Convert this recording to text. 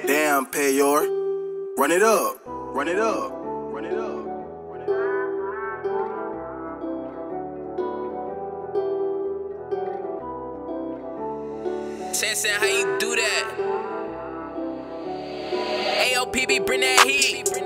Damn, Paior. Run it up. Run it up. Run it up. Run it up. Sansan, how you do that? AOPB, bring that heat.